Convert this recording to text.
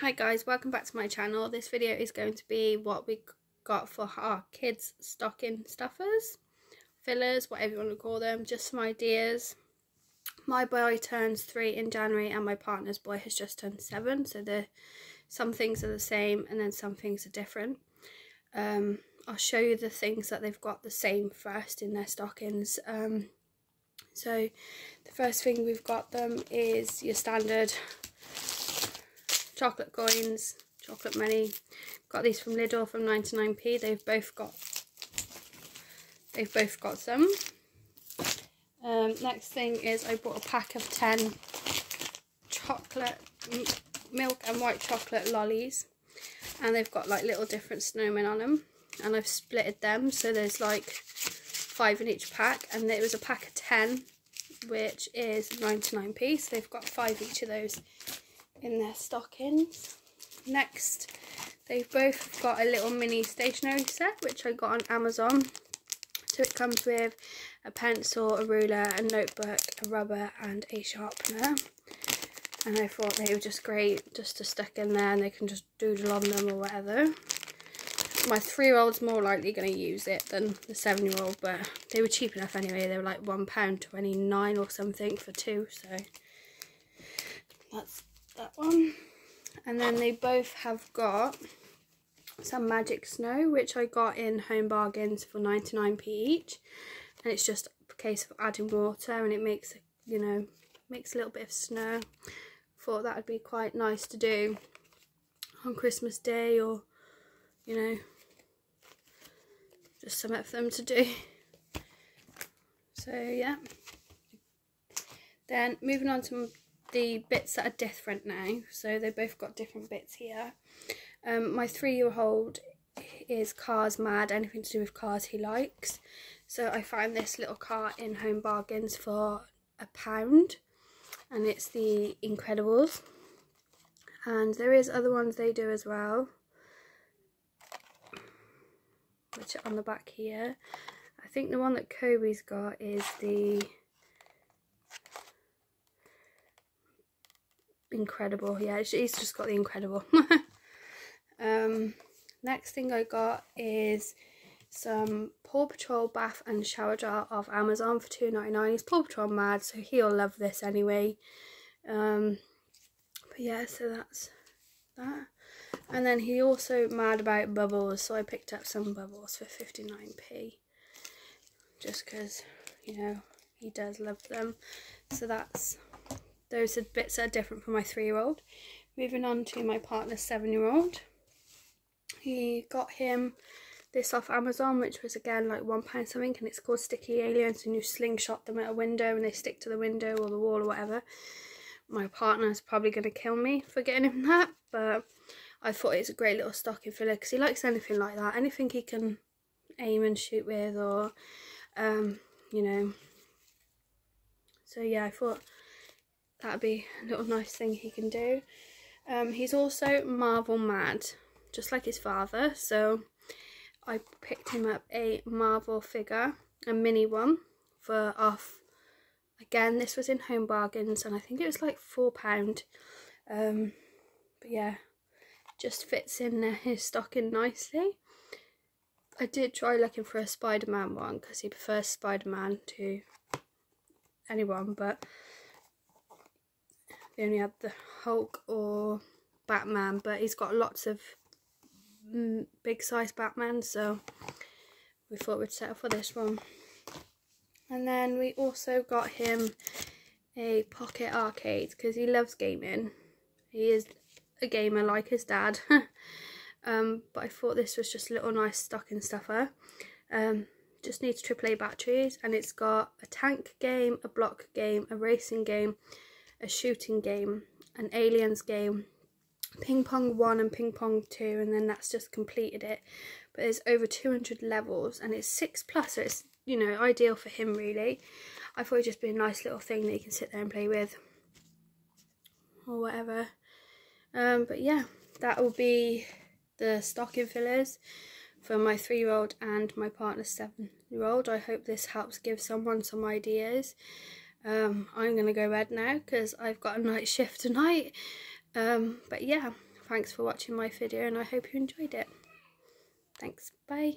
Hi guys, welcome back to my channel. This video is going to be what we got for our kids stocking stuffers, fillers, whatever you want to call them, just some ideas. My boy turns three in January and my partner's boy has just turned seven, so the some things are the same and then some things are different. Um, I'll show you the things that they've got the same first in their stockings. Um, so the first thing we've got them is your standard chocolate coins, chocolate money. Got these from Lidl from 99p. They've both got they've both got some. Um, next thing is I bought a pack of 10 chocolate milk and white chocolate lollies and they've got like little different snowmen on them and I've splitted them so there's like five in each pack and it was a pack of 10 which is 99p so they've got five each of those in their stockings next they've both got a little mini stationery set which I got on Amazon so it comes with a pencil, a ruler, a notebook, a rubber and a sharpener and I thought they were just great just to stick in there and they can just doodle on them or whatever. My three-year-old's more likely going to use it than the seven-year-old, but they were cheap enough anyway. They were like £1.29 or something for two, so that's that one. And then they both have got some Magic Snow, which I got in Home Bargains for 99p each. And it's just a case of adding water and it makes, you know, makes a little bit of snow thought that would be quite nice to do on Christmas Day or, you know, just something for them to do. So, yeah. Then moving on to the bits that are different now. So they both got different bits here. Um, my three-year-old is cars mad, anything to do with cars he likes. So I found this little car in Home Bargains for a pound and it's the Incredibles and there is other ones they do as well which are on the back here I think the one that Kobe's got is the Incredible yeah he's just got the Incredible um, next thing I got is some Paw Patrol bath and shower jar off Amazon for two ninety nine. He's Paw Patrol mad, so he'll love this anyway. Um, but yeah, so that's that. And then he also mad about bubbles, so I picked up some bubbles for 59p. Just because, you know, he does love them. So that's, those are bits that are different for my three-year-old. Moving on to my partner's seven-year-old. He got him this off Amazon, which was again like one pound something, and it's called Sticky Aliens, and you slingshot them at a window and they stick to the window or the wall or whatever. My partner's probably going to kill me for getting him that, but I thought it's a great little stocking filler because he likes anything like that, anything he can aim and shoot with, or um, you know. So yeah, I thought that'd be a little nice thing he can do. Um, he's also Marvel mad, just like his father, so I picked him up a Marvel figure, a mini one, for off. Again, this was in Home Bargains, and I think it was like £4. Um, but yeah, just fits in his stocking nicely. I did try looking for a Spider-Man one, because he prefers Spider-Man to anyone, but they only had the Hulk or Batman, but he's got lots of Mm, big size Batman so we thought we'd settle for this one. And then we also got him a pocket arcade because he loves gaming. He is a gamer like his dad. Um, but I thought this was just a little nice stocking stuffer. Um, just needs AAA batteries and it's got a tank game, a block game, a racing game, a shooting game, an aliens game, ping pong 1 and ping pong 2 and then that's just completed it. But there's over 200 levels and it's 6 plus so it's you know ideal for him really. I thought it'd just be a nice little thing that you can sit there and play with or whatever. Um, but yeah that will be the stocking fillers for my three-year-old and my partner's seven-year-old. I hope this helps give someone some ideas um, I'm going to go bed now because I've got a night shift tonight um, but yeah, thanks for watching my video and I hope you enjoyed it. Thanks, bye.